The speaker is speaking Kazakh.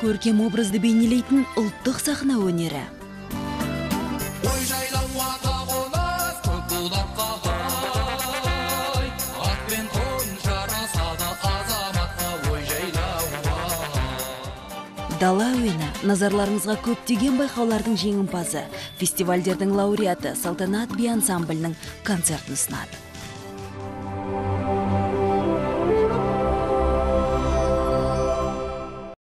көркем образды бейнелейтін ұлттық сахна өнері. Ой жарасады азаматқа ой дала әуені назарларыңызға көптеген байқаулардың жеңімпазы. Фестивальдердің лауреаты салтанат би ансамблінің концертін ұсынады.